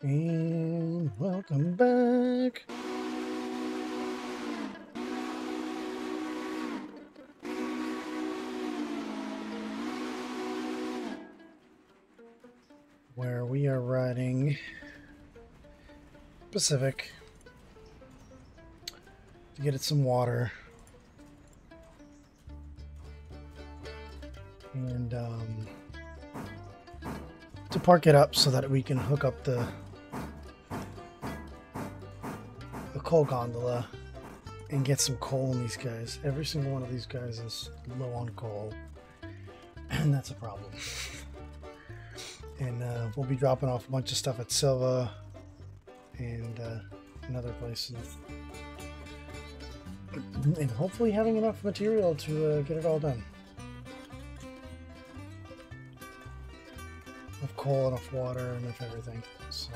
And welcome back. Where we are riding Pacific to get it some water. And um, to park it up so that we can hook up the coal gondola and get some coal in these guys. Every single one of these guys is low on coal, and that's a problem. and uh, we'll be dropping off a bunch of stuff at Sylva and uh, another places, and hopefully having enough material to uh, get it all done. Enough coal, enough water, enough everything. So.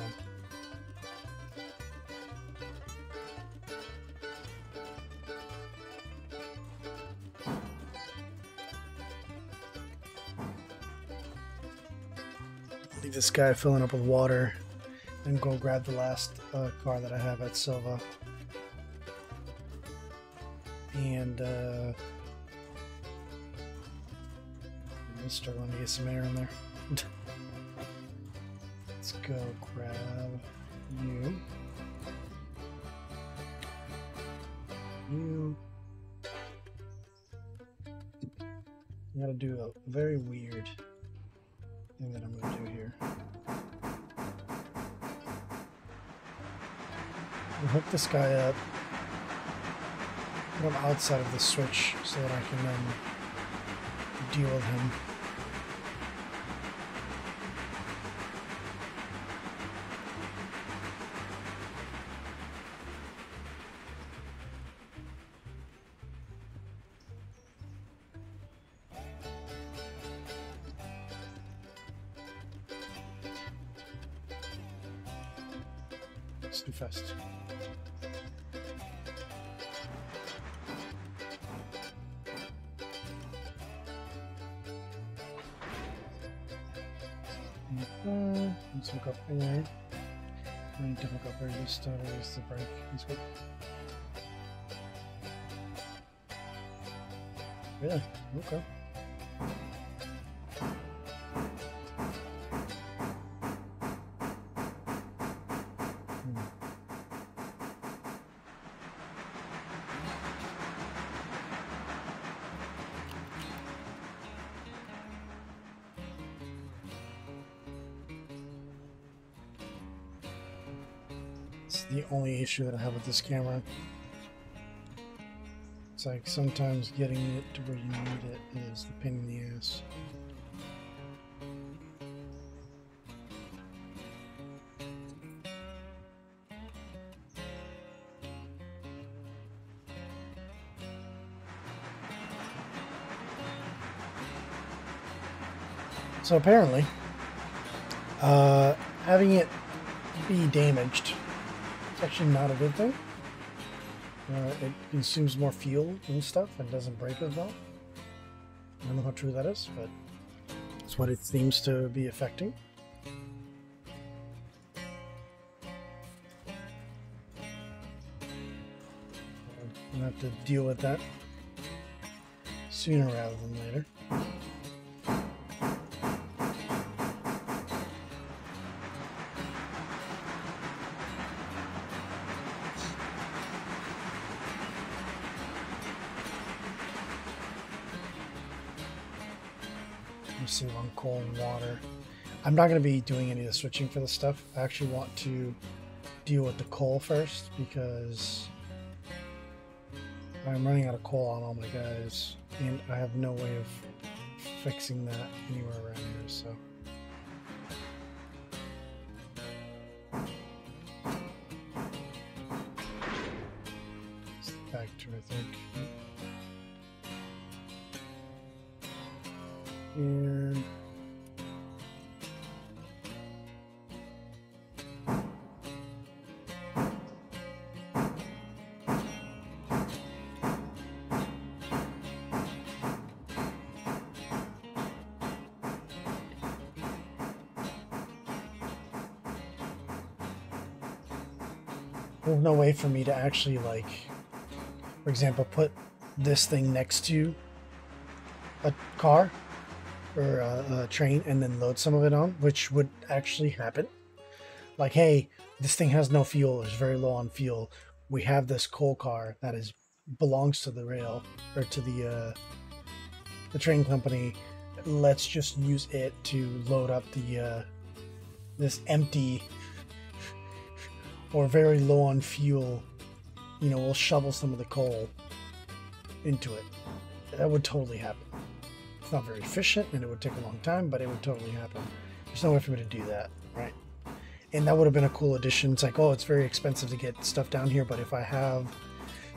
This guy filling up with water and go grab the last uh, car that I have at Sylva. And uh, I'm struggling to get some air in there. Let's go grab you. You. I gotta do a very weird thing that I'm gonna do here. Hook this guy up. Put him outside of the switch so that I can then deal with him. It's too fast. Let's hook up air. I need to hook up air this time. Where's the brake? Let's go. Really? Okay. Issue that I have with this camera. It's like sometimes getting it to where you need it is the pain in the ass. So apparently, uh, having it be damaged actually not a good thing. Uh, it consumes more fuel and stuff and doesn't break as well. I don't know how true that is, but it's what it seems to be affecting. Gonna have to deal with that sooner rather than later. Coal and water. I'm not going to be doing any of the switching for the stuff. I actually want to deal with the coal first because I'm running out of coal on all my guys, and I have no way of fixing that anywhere around here. So. No way for me to actually like, for example, put this thing next to a car or a, a train and then load some of it on, which would actually happen. Like, hey, this thing has no fuel; it's very low on fuel. We have this coal car that is belongs to the rail or to the uh, the train company. Let's just use it to load up the uh, this empty or very low on fuel. You know, we'll shovel some of the coal into it. That would totally happen. It's not very efficient and it would take a long time, but it would totally happen. There's no way for me to do that, right? And that would have been a cool addition. It's like, oh, it's very expensive to get stuff down here, but if I have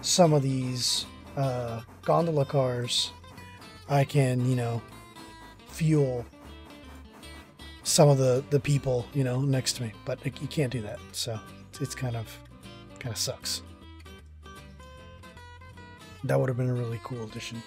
some of these uh, gondola cars, I can, you know, fuel some of the the people, you know, next to me. But you can't do that, so it's kind of kind of sucks. That would have been a really cool addition.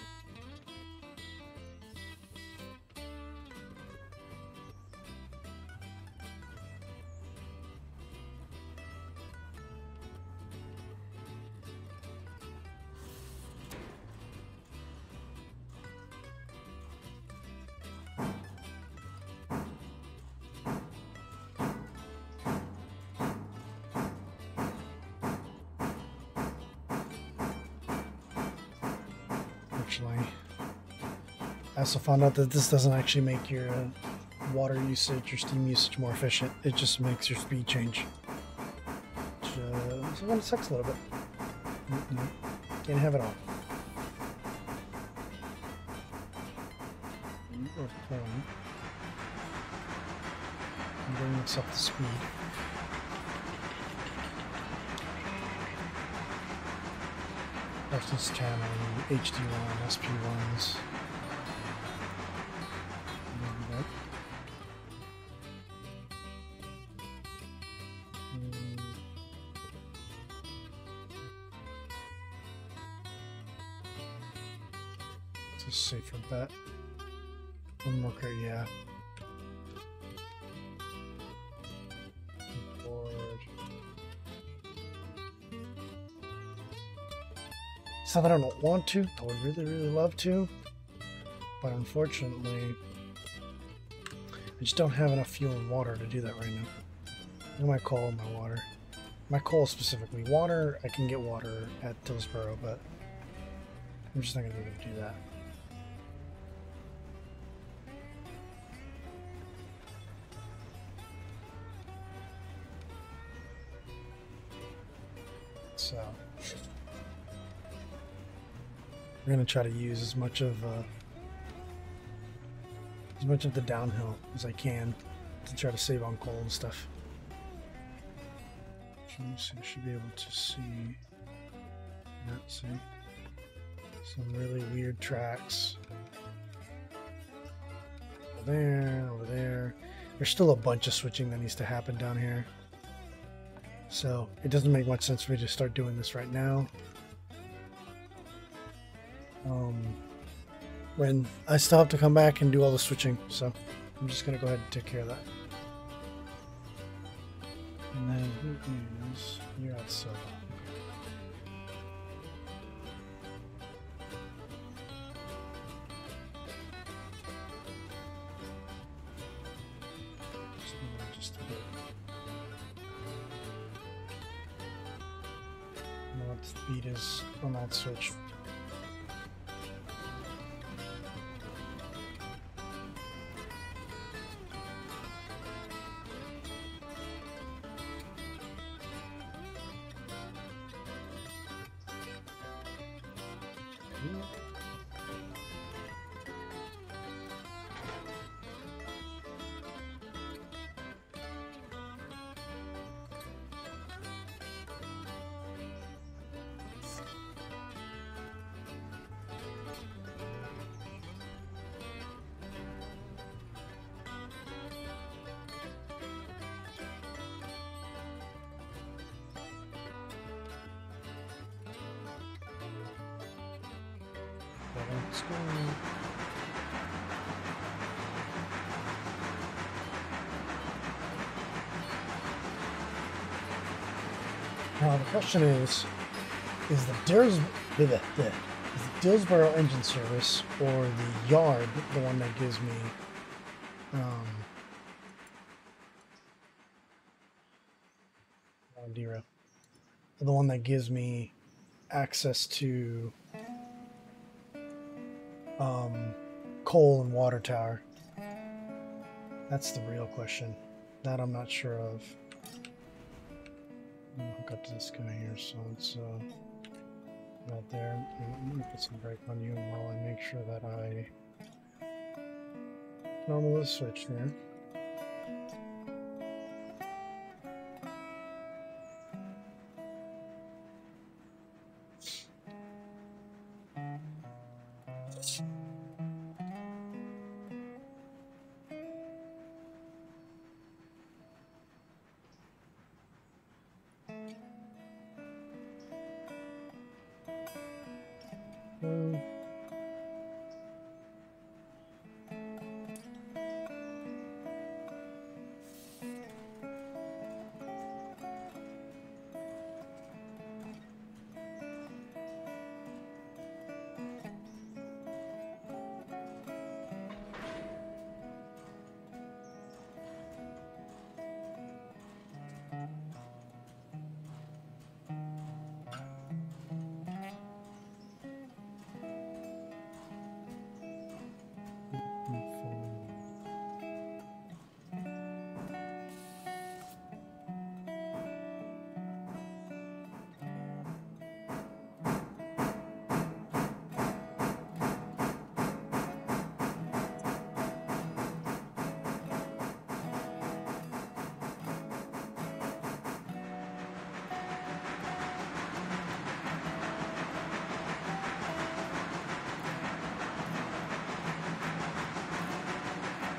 Actually, I also found out that this doesn't actually make your uh, water usage or steam usage more efficient. It just makes your speed change. Uh, so it sucks a little bit. Mm -mm. Can't have it all. I'm bringing up to speed. Reference channel, HD1, SP1s. Not that I don't want to, I would really, really love to. But unfortunately, I just don't have enough fuel and water to do that right now. And my coal and my water. My coal specifically. Water, I can get water at Dillsboro, but I'm just not going to be able to do that. We're gonna try to use as much of uh, as much of the downhill as I can to try to save on coal and stuff. So I should be able to see. Yeah, see some really weird tracks. Over there, over there. There's still a bunch of switching that needs to happen down here. So it doesn't make much sense for me to start doing this right now. Um, when I still have to come back and do all the switching, so I'm just gonna go ahead and take care of that. And then who is you're at so just a bit. what speed is on that switch. Question is, is the Dils the, the, the Dillsboro engine service or the yard the one that gives me um the one that gives me access to um, coal and water tower? That's the real question. That I'm not sure of. This guy here, so it's uh, right there. I'm gonna put some brake on you while I make sure that I normal the switch there.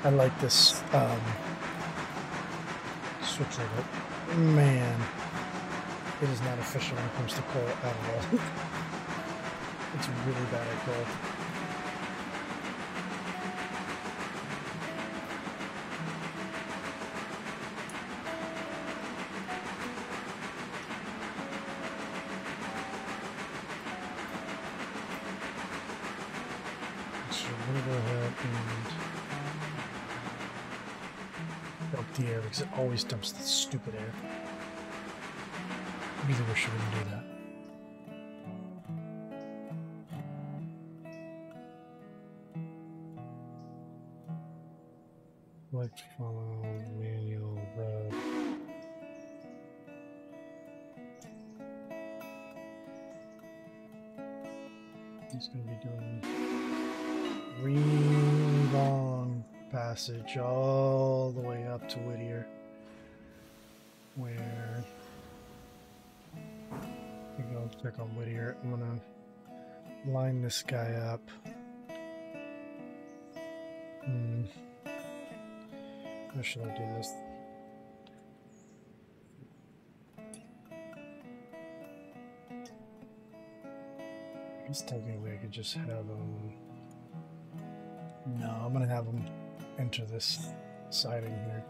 I like this um, switch of. Man, it is not efficient when it comes to coal at all. it's really bad at coal. So I'm gonna go ahead and dump the air because it always dumps the stupid air. Really wish it wouldn't do that. Like follow manual road. He's gonna be doing long passage all the way up to Whittier, where we go check on Whittier. I'm gonna line this guy up. Hmm. How should I do this? I guess technically I could just have him. No, I'm gonna have him enter this siding here.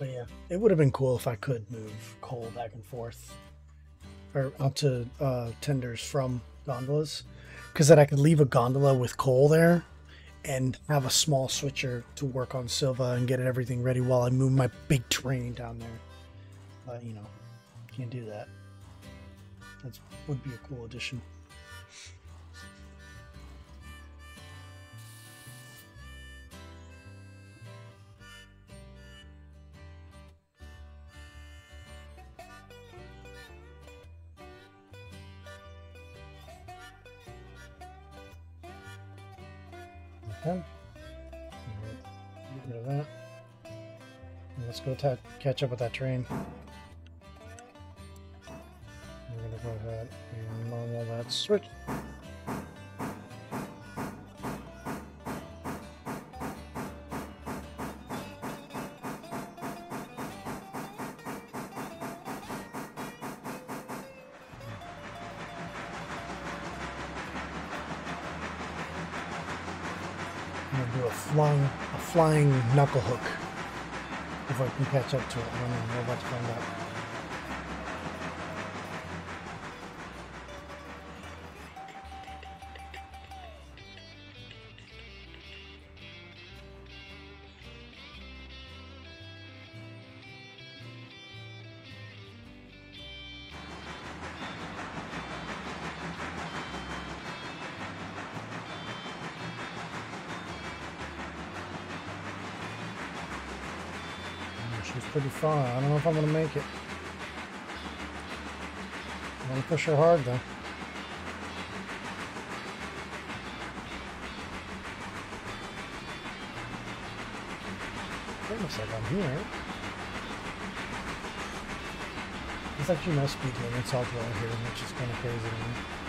But yeah, it would have been cool if I could move coal back and forth or up to uh, tenders from gondolas, because then I could leave a gondola with coal there and have a small switcher to work on Sylva and get everything ready while I move my big train down there. But you know, can't do that. That would be a cool addition. Catch up with that train. We're gonna go ahead and normal that switch. I'm gonna do a flying a flying knuckle hook I can catch up to it. I don't know. We're about to She's pretty far. I don't know if I'm gonna make it. I'm gonna push her hard though. It looks like I'm here. There's actually no speed limits all throughout here, which is kind of crazy to me.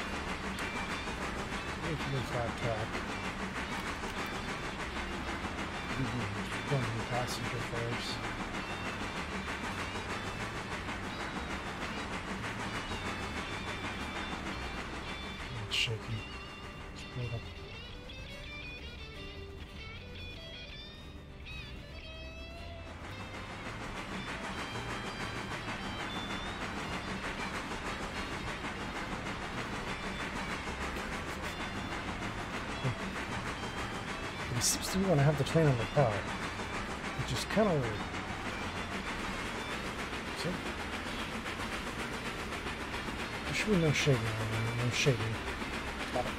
Flat track. Going to be passenger first. Train on the car, which is kind of weird. See? There should be no shaking. on it, No shaking. Stop it.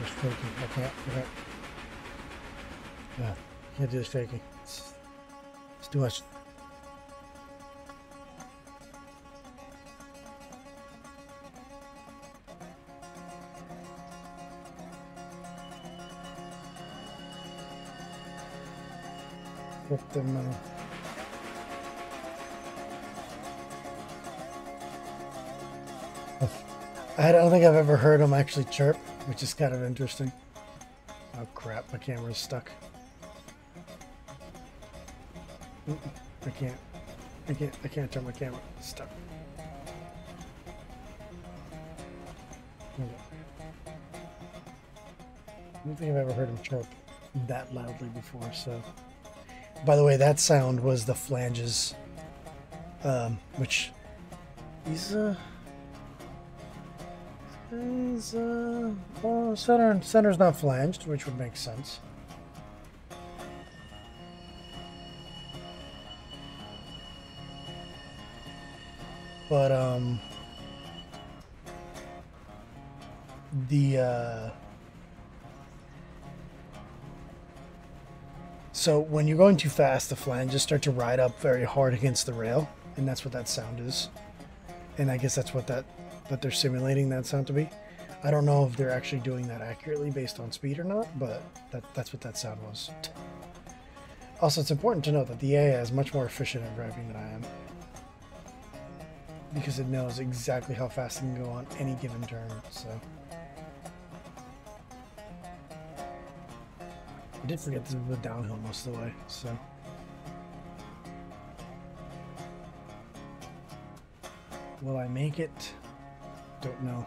It's faking. I can't. I can't. Yeah, can't do this faking. It's, it's too much. Put them. Uh, I don't think I've ever heard them actually chirp, which is kind of interesting. Oh crap, my camera's stuck. I can't. I can't. I can't turn my camera. Stuck. Okay. I don't think I've ever heard him chirp that loudly before. So, by the way, that sound was the flanges, um, which these uh, is uh, well, center center's not flanged, which would make sense. But um, the uh, so when you're going too fast, the flanges start to ride up very hard against the rail, and that's what that sound is. And I guess that's what that that they're simulating that sound to be. I don't know if they're actually doing that accurately based on speed or not, but that, that's what that sound was. Also, it's important to note that the AI is much more efficient at driving than I am. Because it knows exactly how fast it can go on any given turn. So I did forget this was downhill most of the way. So. Will I make it? Don't know.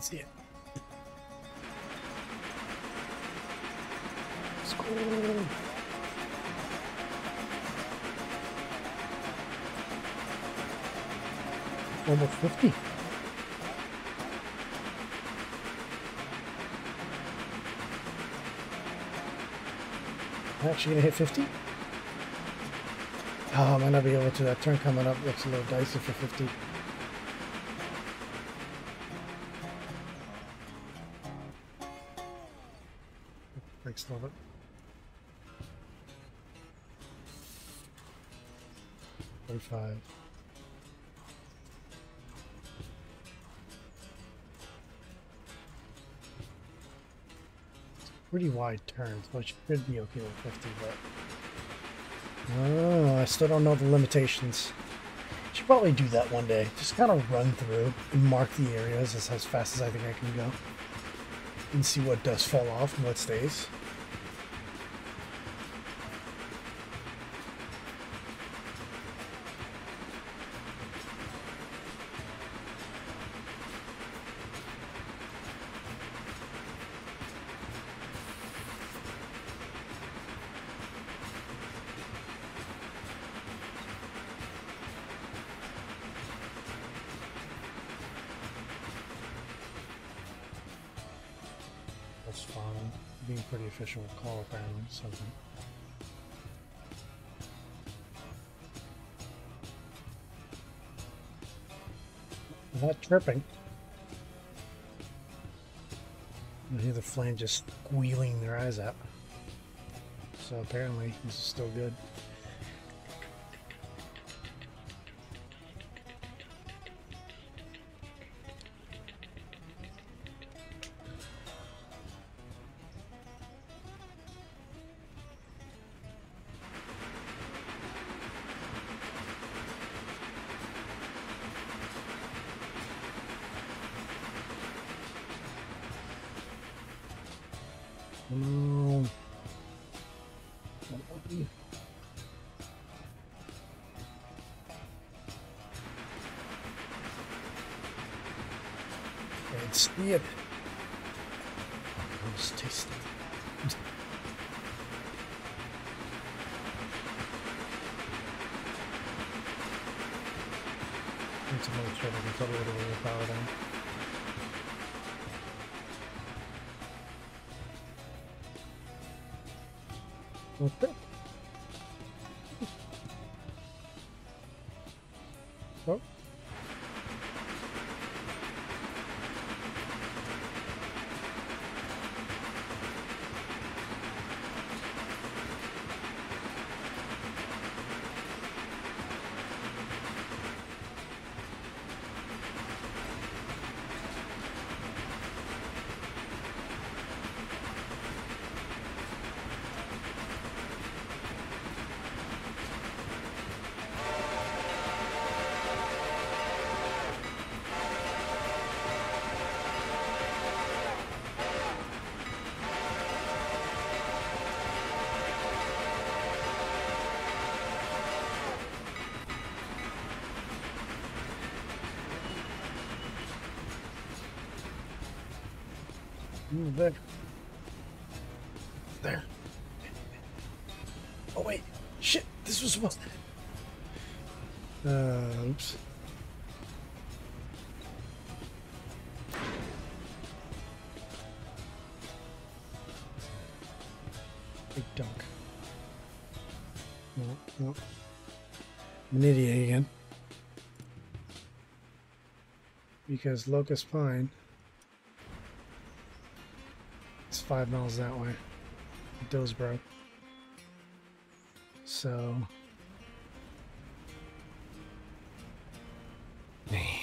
See it. Score. Almost 50. Actually gonna hit 50? Oh, I might not be able to. That turn coming up looks a little dicey for 50. A. Forty-five. Pretty wide turns, which should be okay with 50, but Oh, I still don't know the limitations. Should probably do that one day. Just kind of run through and mark the areas as, as fast as I think I can go. And see what does fall off and what stays. Call apparently, something. Not tripping. I hear the flanges squealing their eyes out. So apparently this is still good. No. Can't see it. Let's taste. 乗って There. There. Oh wait, shit! This was supposed. Uh, oops. Big dunk. No, no. I'm an idiot again. Because Locust Pine five miles that way. Dillsboro. So I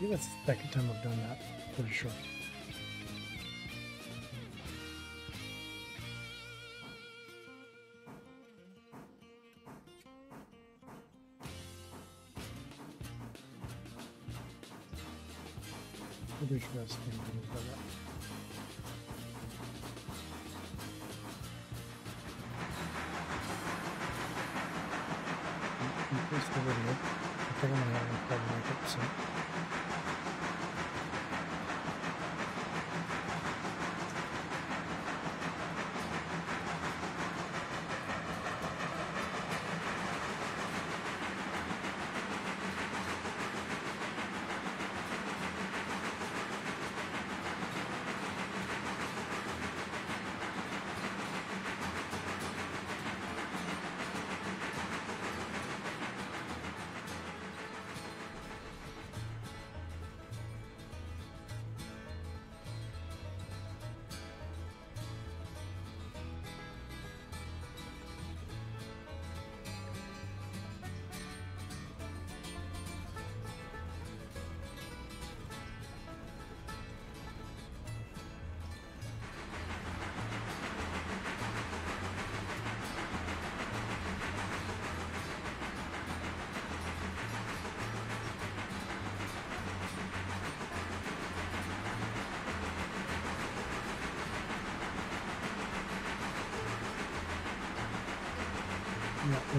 think that's the second time I've done that. Pretty sure. Pretty sure that's the thing I've that. The video. I think I'm gonna have a problem like it, so.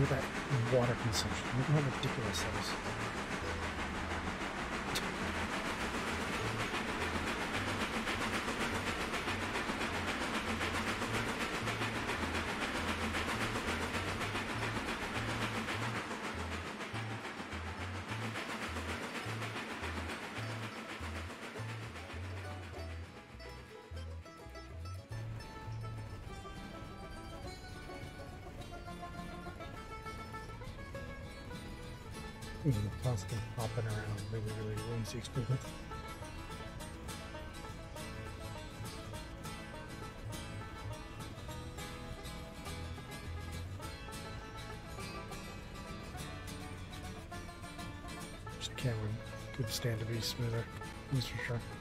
Look at water consumption. Look how ridiculous that is. Even the constant hopping around really, really the experience. Just camera could stand to be smoother, that's for sure.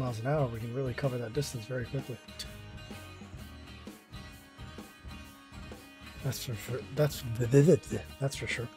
Miles an hour, we can really cover that distance very quickly. That's for sure. That's that's for sure.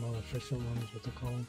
More efficient ones with the comb.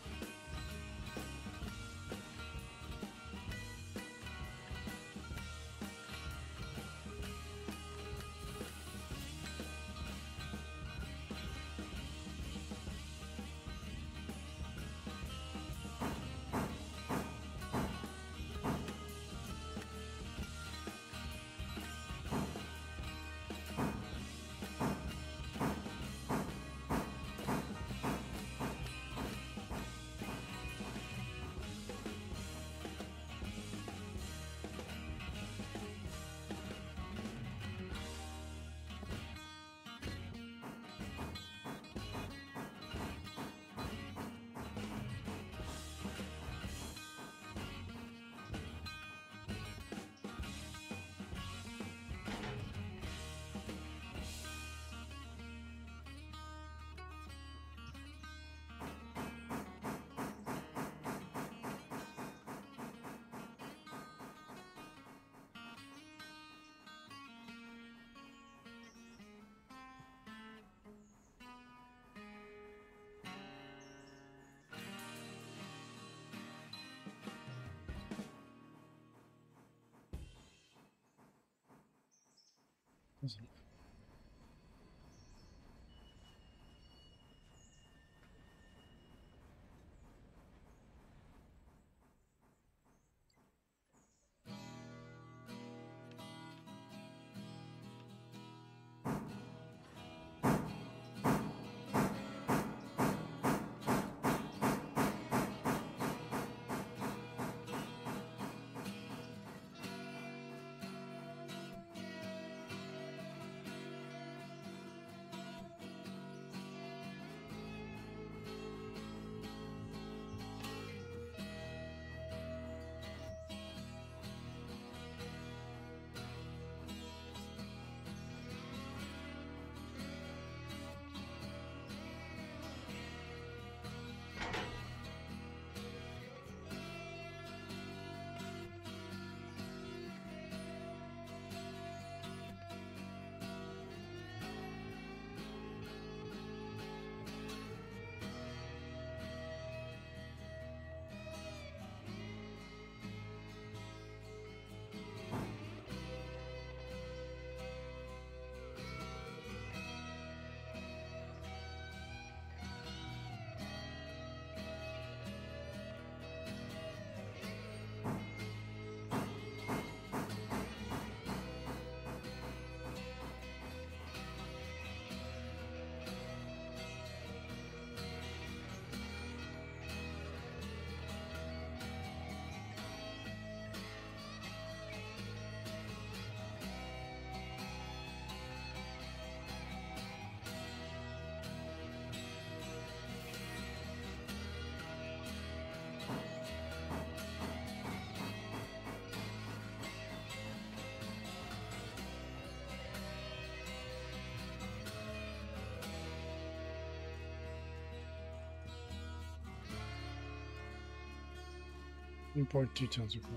3.2 tons of coal.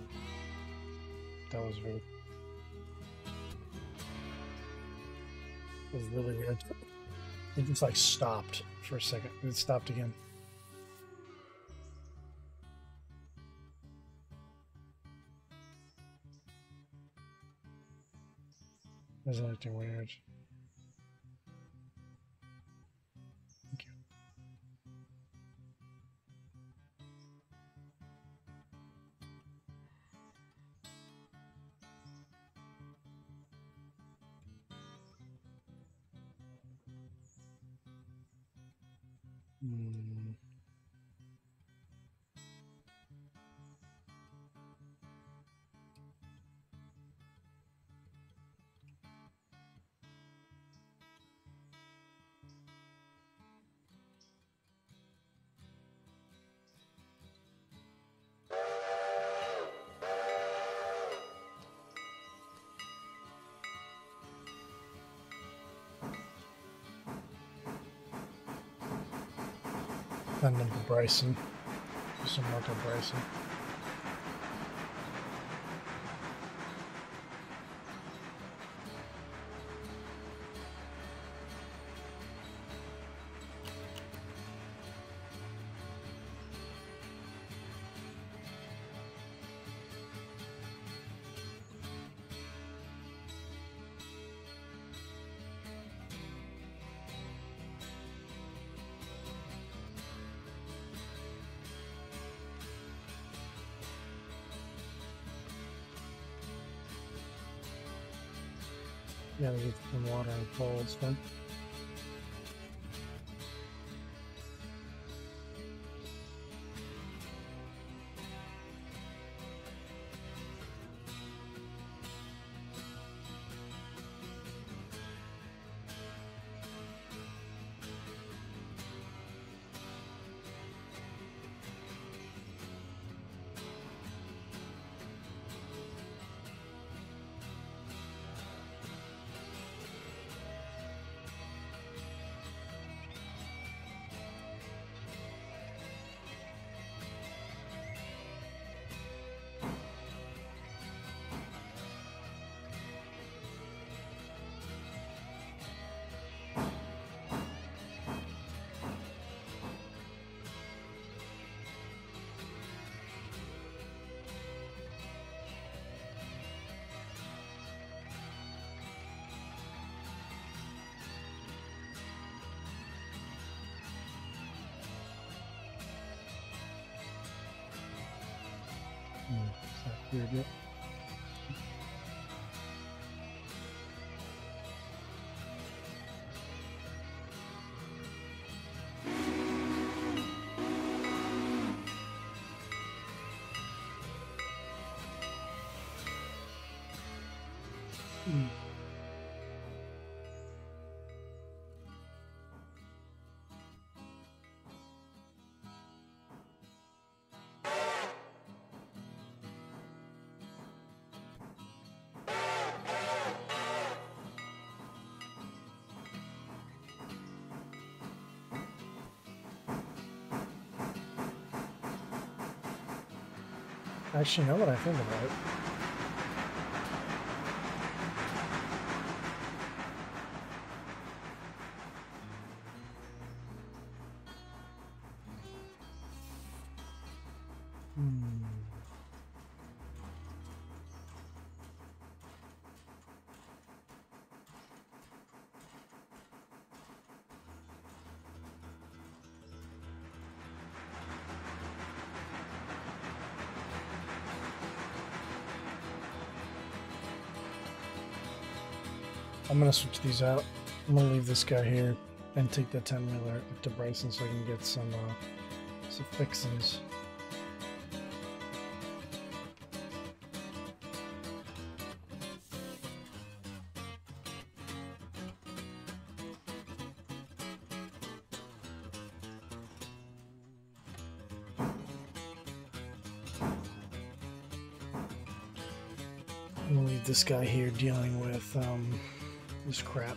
That was rude. It was really weird. It just like stopped for a second. It stopped again. Hmm. Them to Bryson. Some on Bryson. And it's not cleared Hmm. Actually, know what I think about it. I'm gonna switch these out. I'm gonna leave this guy here and take the 10 wheeler up to Bryson so I can get some uh, some fixings. I'm gonna leave this guy here dealing with um, this crap.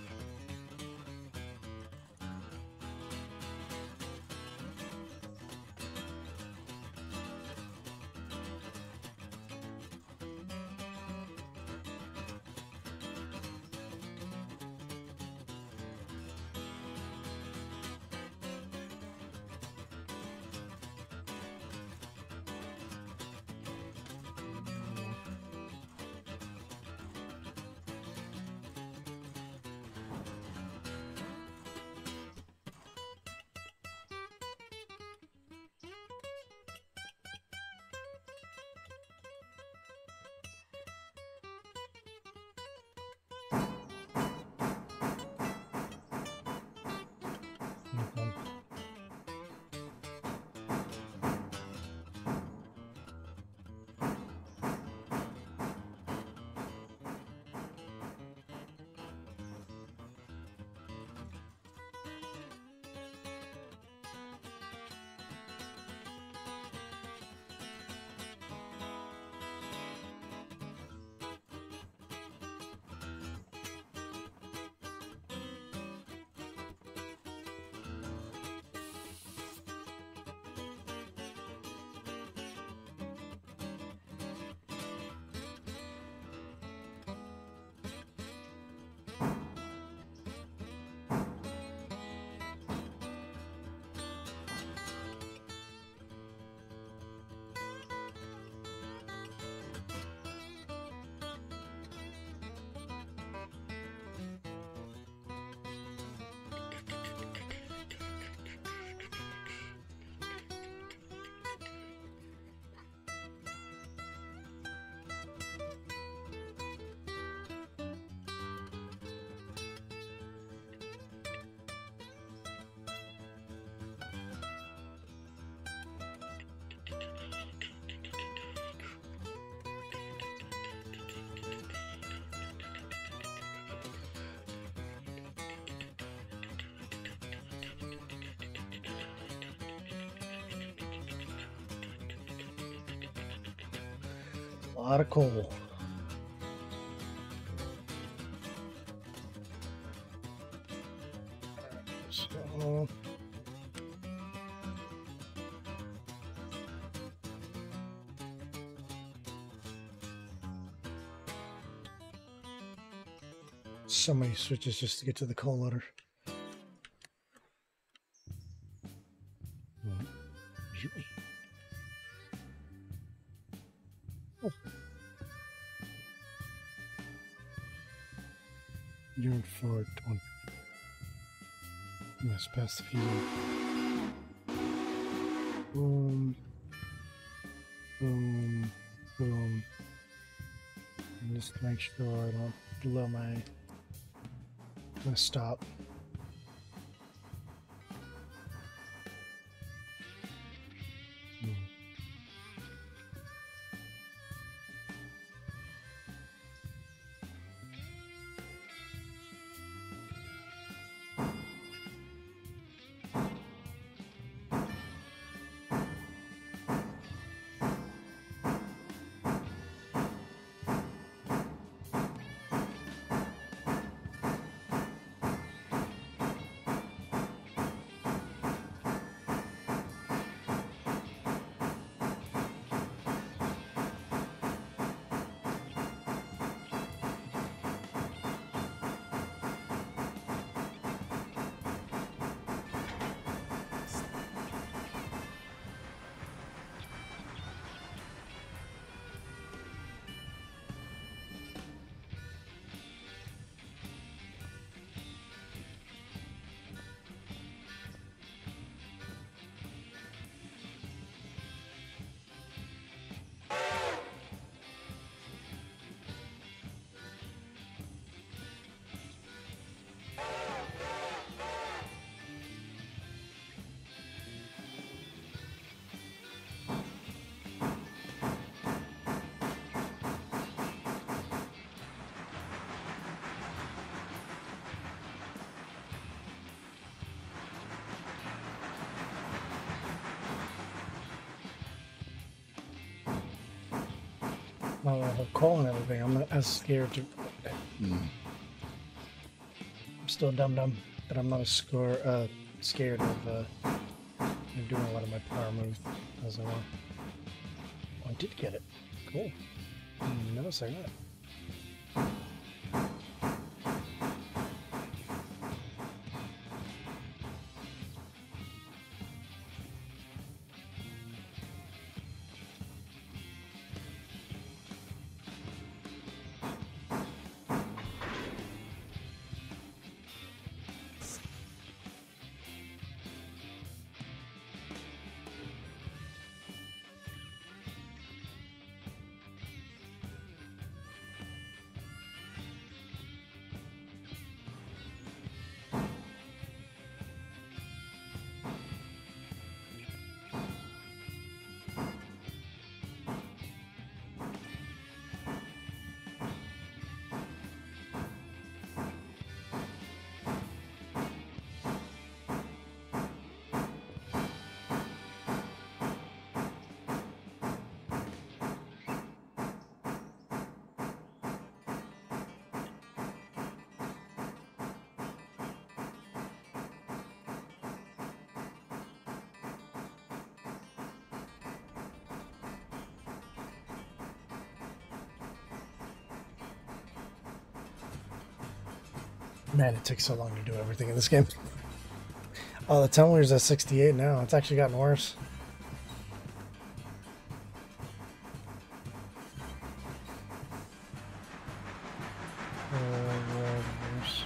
Lot of coal. So, many switches just to get to the coal loader. Past fuel. Boom. Boom. Boom. And just make sure I don't blow my. I'm stop. I have coal and everything, I'm not as scared to. Mm. I'm still dumb dumb, but I'm not as score, uh, scared of uh, doing a lot of my power moves as I want. Oh, I did get it. Cool. Never say that. Man, it takes so long to do everything in this game. Oh, the tumbler's at 68 now. It's actually gotten worse. Uh, worse.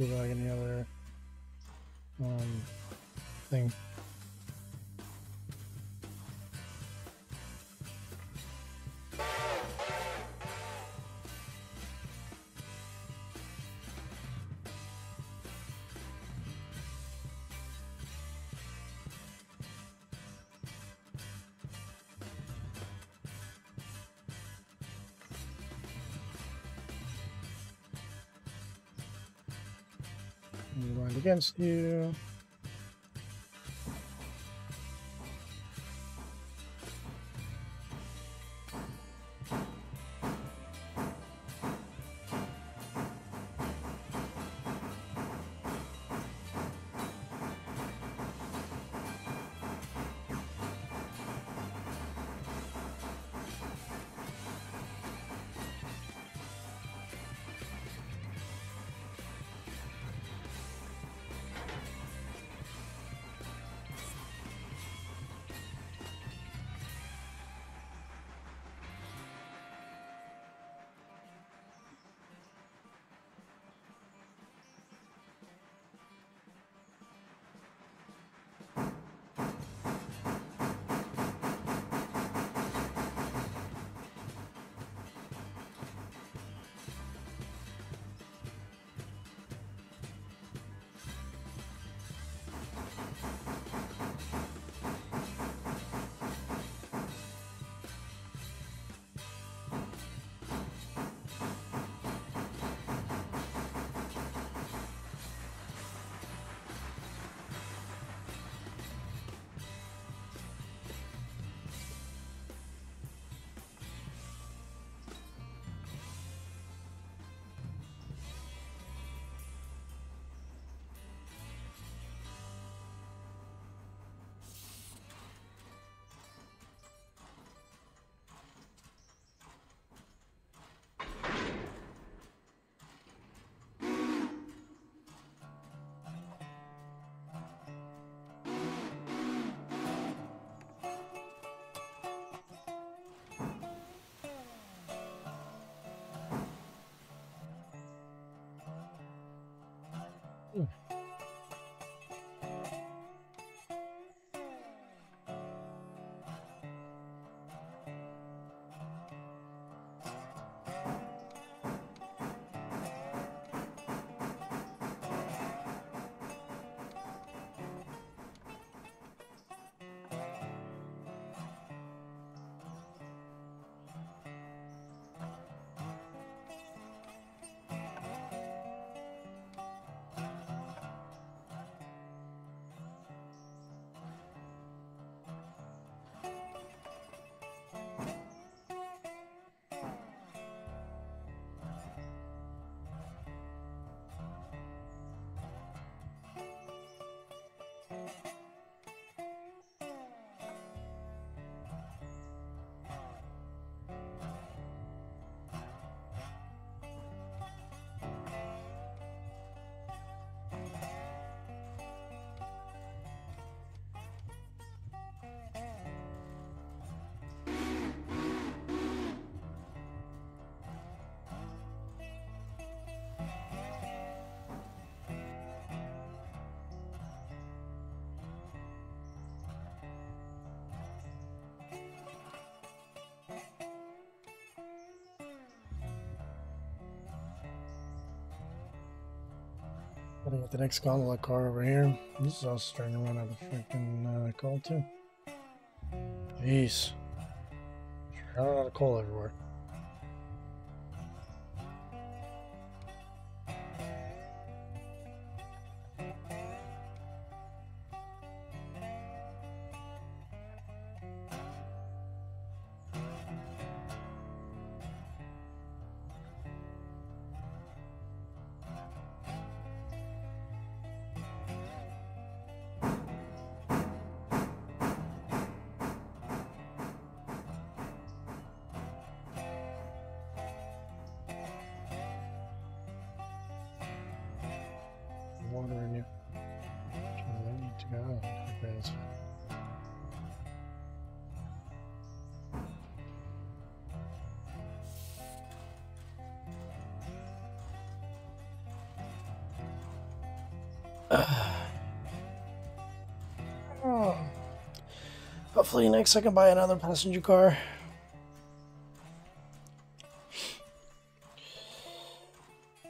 Not gonna retreat like any other against you. Putting with the next gauntlet car over here. This is also starting to run out of freaking uh, coal too. Jeez. Running out of coal everywhere. Hopefully next I can buy another passenger car.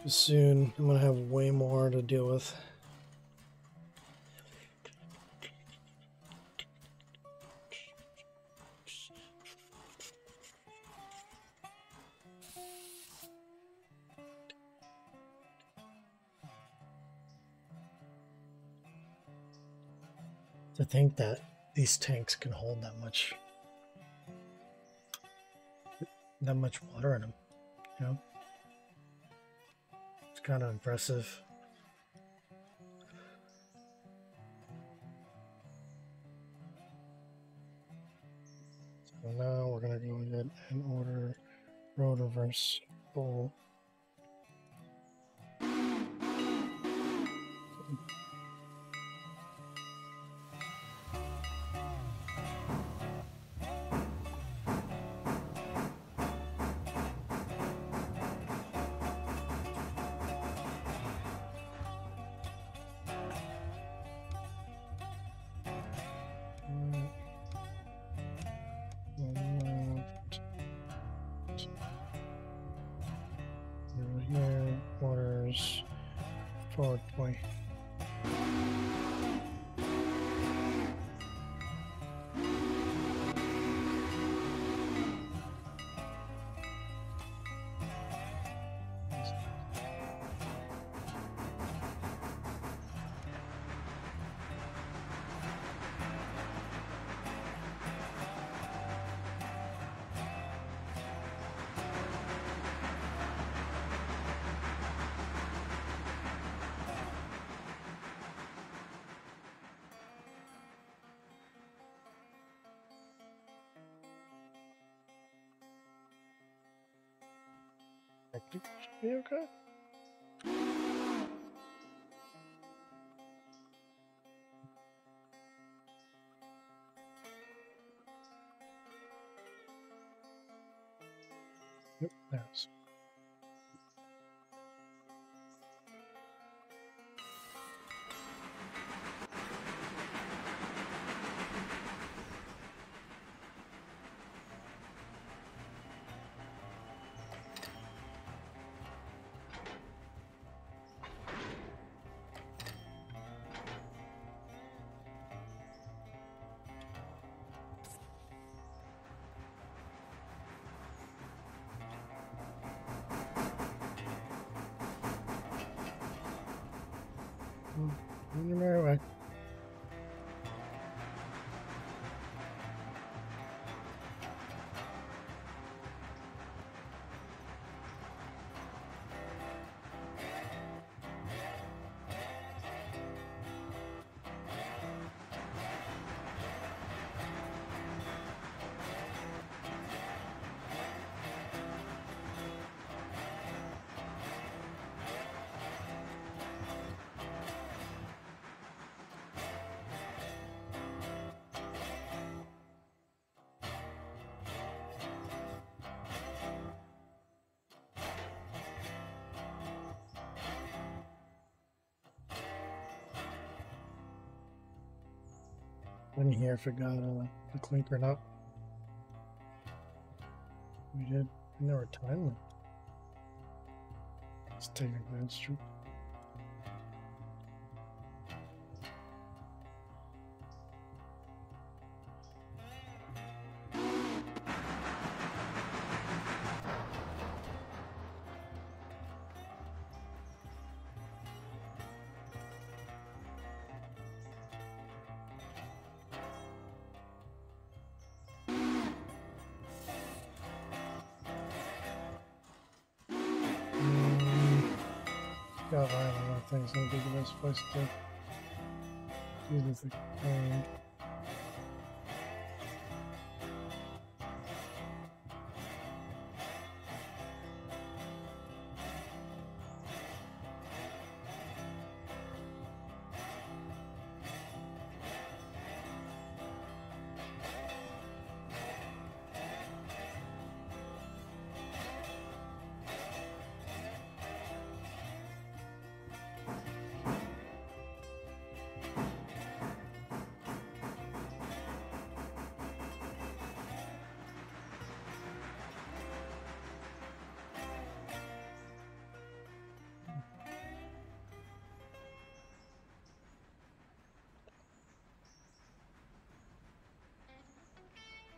Soon I'm gonna have way more to deal with. To think that these tanks can hold that much that much water in them, you know? It's kind of impressive. On your in here forgot uh, the clinker nut. We did. And there were time left. Let's take a things gonna be the best place to do this thing.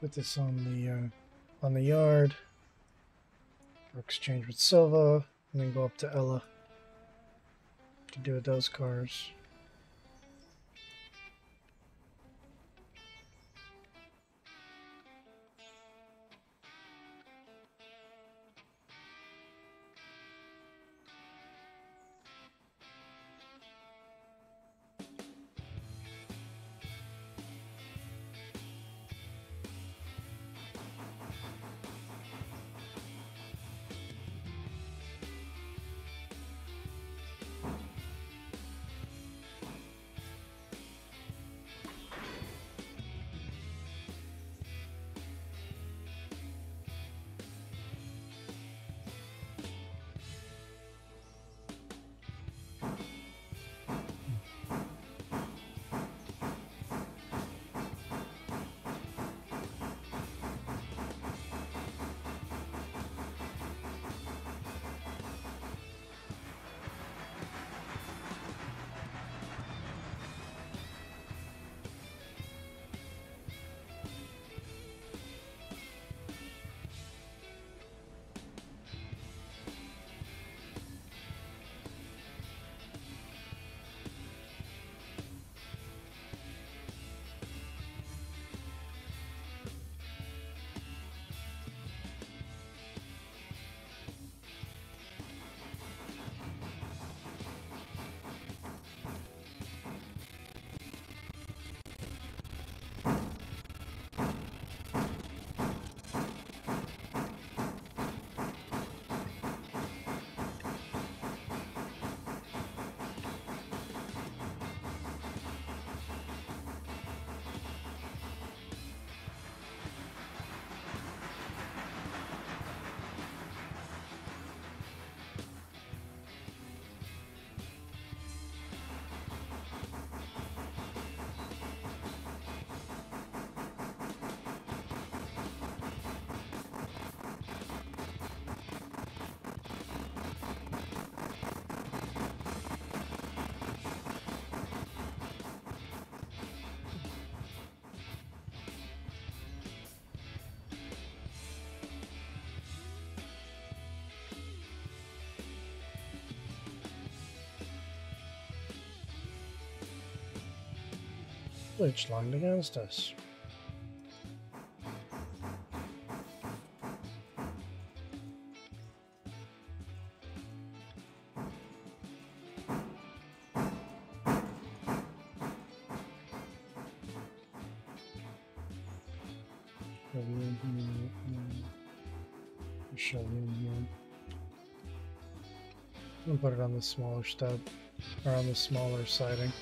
Put this on the uh, on the yard. for Exchange with Sylva, and then go up to Ela to do with those cars. Which lined against us. Put it on the smaller stub, or on the smaller siding.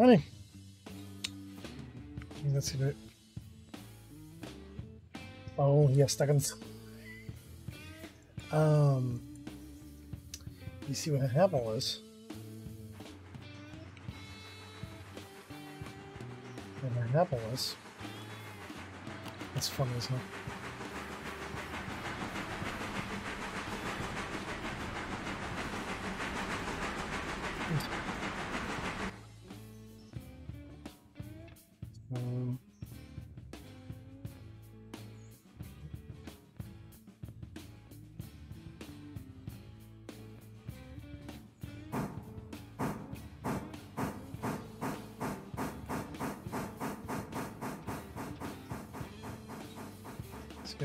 Funny. That's it. Oh, yes, seconds. Um, you see what happened was. What happened was. That's funny as hell.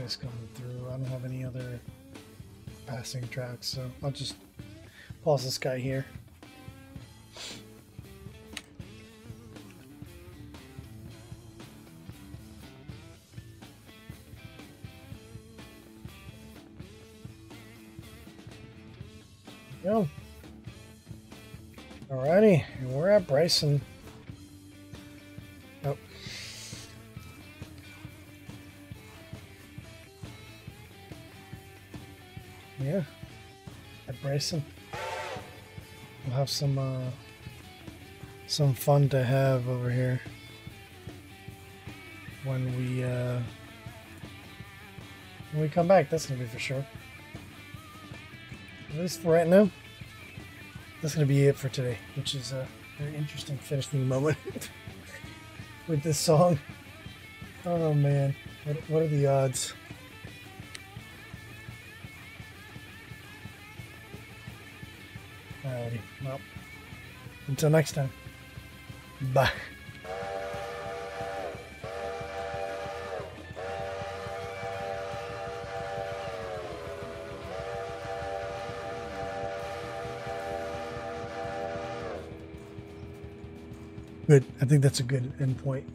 Guy's coming through. I don't have any other passing tracks, so I'll just pause this guy here. go. Alrighty, and we're at Bryson. At We'll have some uh, some fun to have over here when we uh, when we come back. That's gonna be for sure. At least for right now, that's to be it for today, which is a very interesting finishing moment with this song. Oh man, what, what are the odds? Until next time, bye. Good. I think that's a good endpoint.